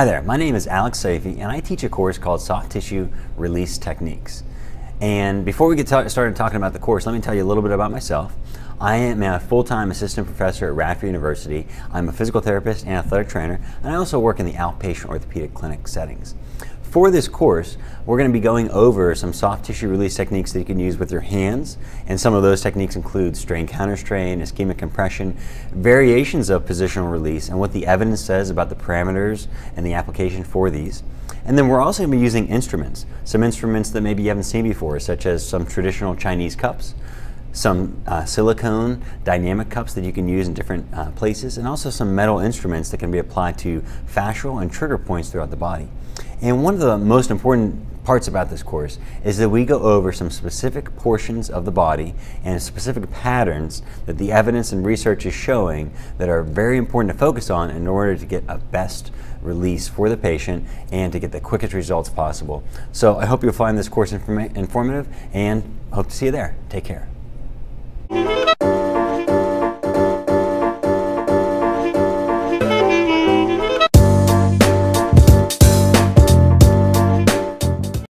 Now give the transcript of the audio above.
Hi there, my name is Alex Siyufy and I teach a course called Soft Tissue Release Techniques. And before we get started talking about the course, let me tell you a little bit about myself. I am a full-time assistant professor at Radford University. I'm a physical therapist and athletic trainer, and I also work in the outpatient orthopedic clinic settings. For this course, we're going to be going over some soft tissue release techniques that you can use with your hands, and some of those techniques include strain counterstrain, ischemic compression, variations of positional release, and what the evidence says about the parameters and the application for these. And then we're also going to be using instruments, some instruments that maybe you haven't seen before, such as some traditional Chinese cups, some uh, silicone dynamic cups that you can use in different uh, places, and also some metal instruments that can be applied to fascial and trigger points throughout the body. And one of the most important parts about this course is that we go over some specific portions of the body and specific patterns that the evidence and research is showing that are very important to focus on in order to get a best release for the patient and to get the quickest results possible. So I hope you'll find this course informa informative and hope to see you there. Take care.